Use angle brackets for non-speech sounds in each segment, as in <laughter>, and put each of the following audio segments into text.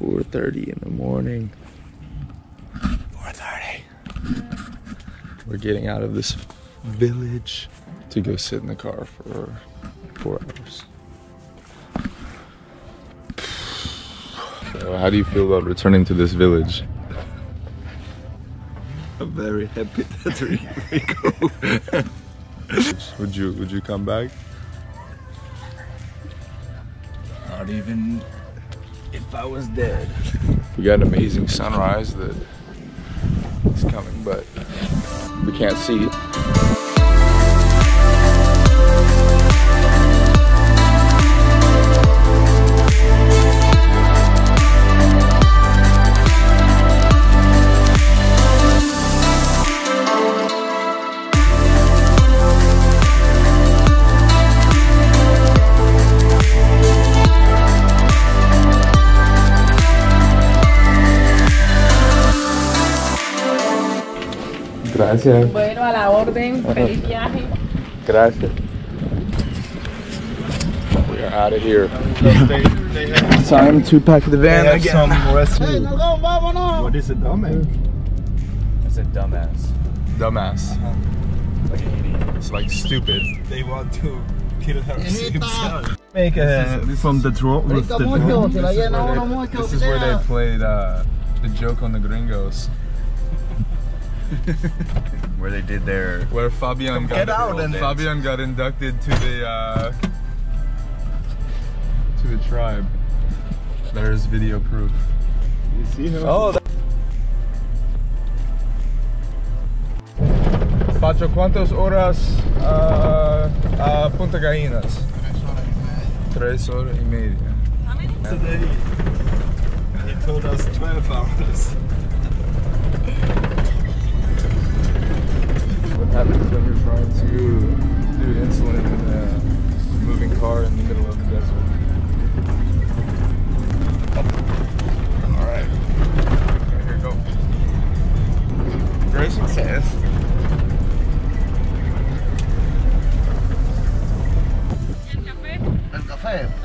4.30 in the morning. 4.30. We're getting out of this village to go sit in the car for four hours. So how do you feel about returning to this village? I'm very happy <laughs> that we, we go. <laughs> Would you would you come back? Not even if I was dead. We got an amazing sunrise that is coming, but we can't see it. Gracias. Bueno, a la orden. Feliz viaje. Gracias. We are out of here. <laughs> Time to pack the van They have again. some recipe. What is a dumbass? It's a dumbass. Dumbass. Like an idiot. It's like stupid. They want to kill himself. <laughs> Make a from the draw with the mucho, draw. se la llena uno mucho. This is where they played uh, the joke on the gringos. <laughs> Where they did their Where Fabian got, get out and- Fabian got inducted to the uh, to the tribe. There's video proof. You see him? Oh. Pacho, ¿cuántas horas uh, a Punta Gallinas? Tres horas y media. Today he told us 12 hours.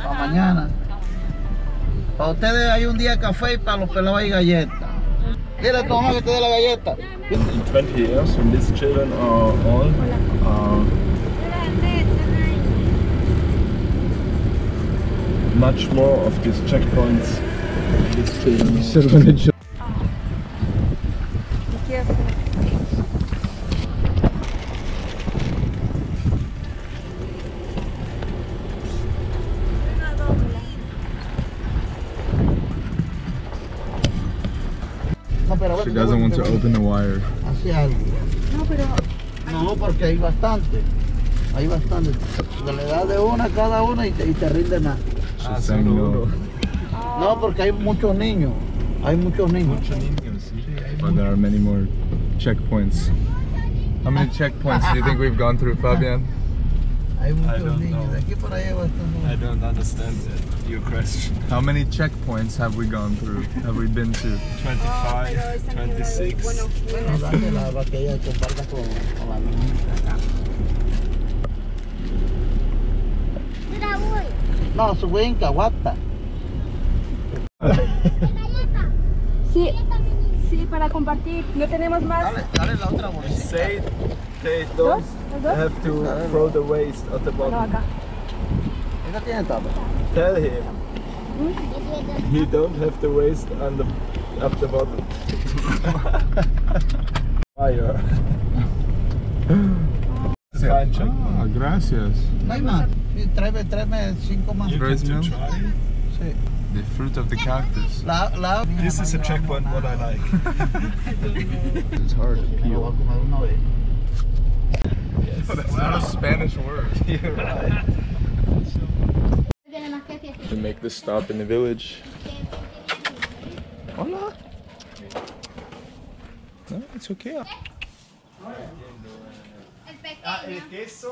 Para mañana. Para ustedes hay un día café y para los pelados hay galletas. Dile a tu mamá que te dé la galleta. In 20 years, when these children are all uh, much more of these checkpoints. These children. She doesn't want to open the wire. Hace algo. No, pero No, porque hay bastante. Hay bastante. Que le das de una a cada una y te, y te rinde más. She's saying no. No, porque hay muchos niños. Hay muchos niños. But there are many more checkpoints. How many checkpoints do you think we've gone through, Fabian? Hay muchos don't know. De aquí por ahí hay bastante. I don't understand your question. How many checkpoints have we gone through? Have we been to? 25, 26. No, dásela para que ella comparta con, con la niñita. No, su güey en Caguata. <laughs> sí, sí, para compartir. No tenemos más. Dale, dale la otra bolsita. Say they don't have to throw the waste at the No, bottom. acá. Esa tiene tapa. Tell him he don't have the waste on the at the bottom. <laughs> Fire. Fine check. Ah, gracias. No hay más. Tráeme, tráeme cinco más. You can milk? try. Sí. The fruit of the cactus. La, la, This is a checkpoint what I like. <laughs> It's hard to Me lo voy a peel. comer una vez. That's not a Spanish word. <laughs> You're right. To make this stop in the village. Hola. No, it's okay. Ah, It's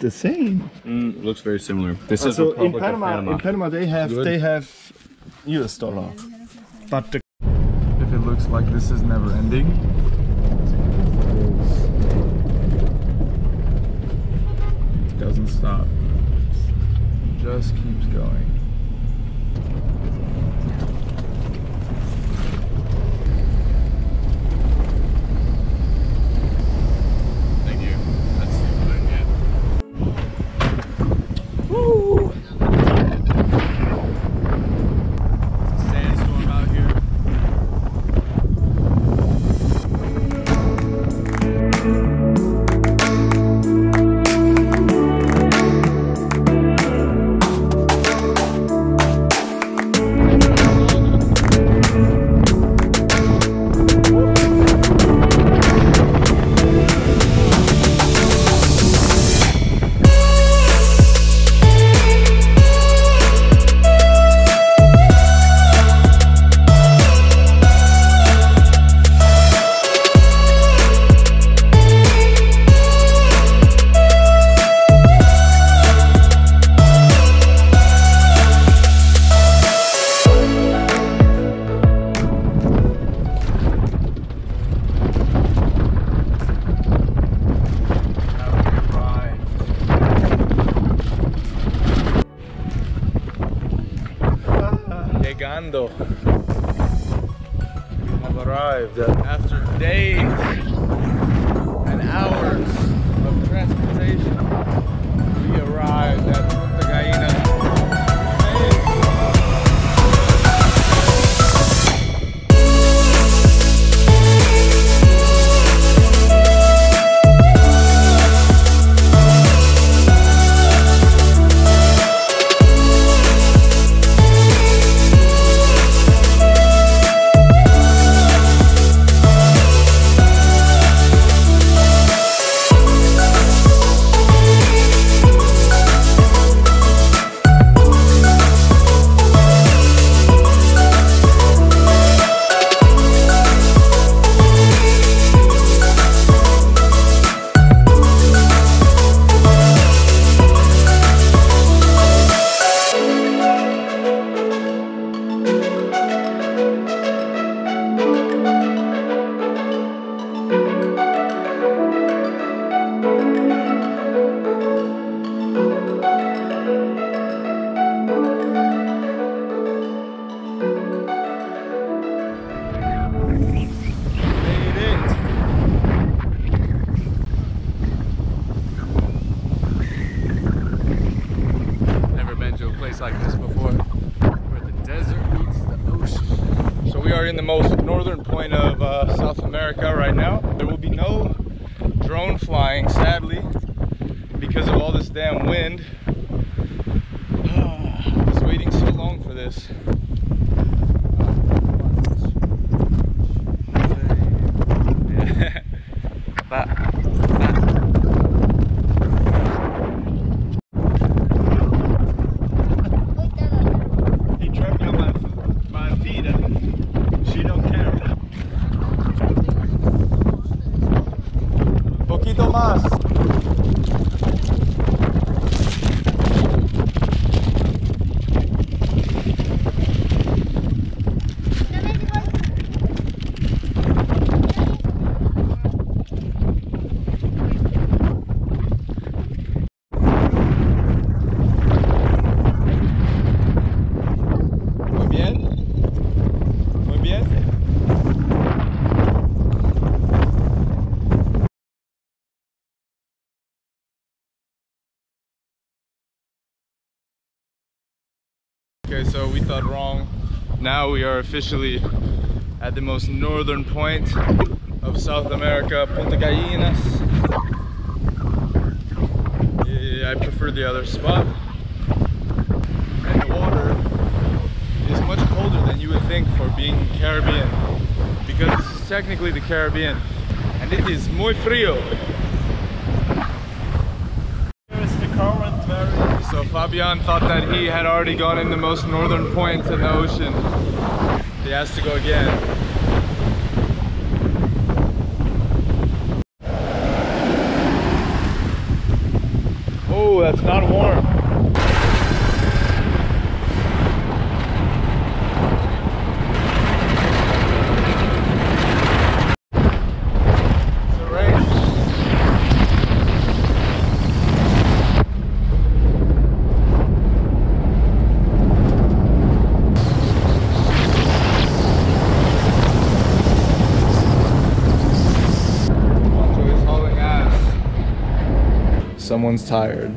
the same. Mm, looks very similar. This is So in Republic of Panama, Panama. in Panama they have Good. they have US dollar, but the If it looks like this is never ending. It doesn't stop. Just keeps going. Thank you. Damn wind. <sighs> I was waiting so long for this. Ba- ba- He tripped me on my, my feet and she don't care. Poquito más. Muy bien. Muy bien. Wrong. Now we are officially at the most northern point of South America, Punta Gallinas. Yeah, I prefer the other spot. And the water is much colder than you would think for being Caribbean. Because this is technically the Caribbean. And it is muy frío. Here is the current very So Fabian thought that he had already gone in the most northern point in the ocean. He has to go again. Oh, that's not warm. It's a race. Poncho is hauling ass. Someone's tired. <laughs>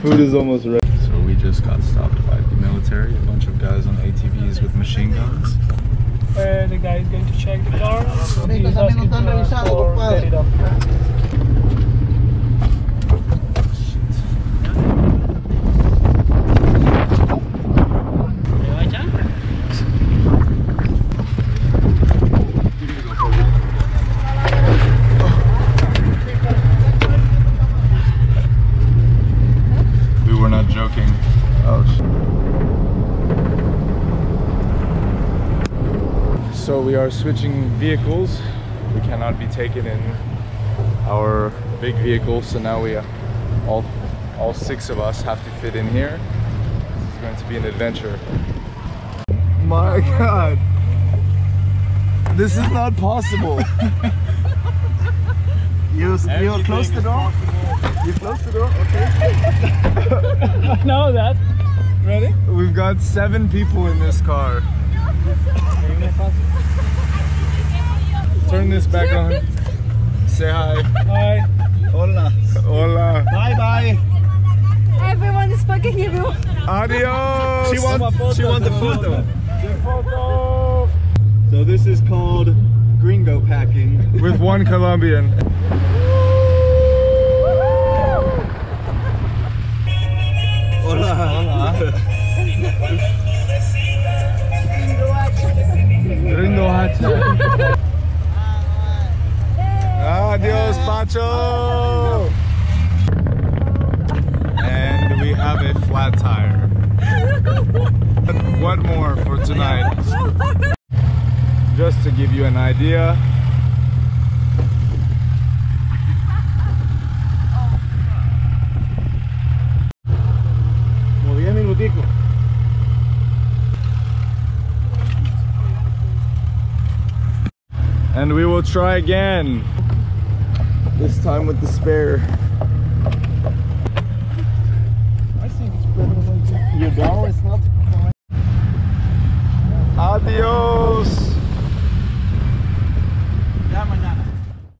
Food is almost ready. So we just got stopped by the military, a bunch of guys on ATVs with machine guns. Uh, the guy is going to check the car. He's asking nos están to us revisando, for compadre. set it up. We were not joking. Oh shit. So we are switching vehicles. We cannot be taken in our big vehicle, so now we uh, all all six of us have to fit in here. This is going to be an adventure. My God. This is not possible. <laughs> you you close the door. You close the door. Okay. <laughs> I know that. Ready? We've got seven people in this car. Turn this back on. <laughs> Say hi. Hi. Hola. Hola. Bye bye. Everyone is fucking you. Adios. She wants she wants the photo. Photo. So this is called gringo packing. with one Colombian. Hola. Hola. Rindo hacha. Pacho. And we have a flat tire. What more for tonight? Just to give you an idea. Como 10 minuticos. And we will try again. This time with the spare. I it's better. You know, it's not. Adios!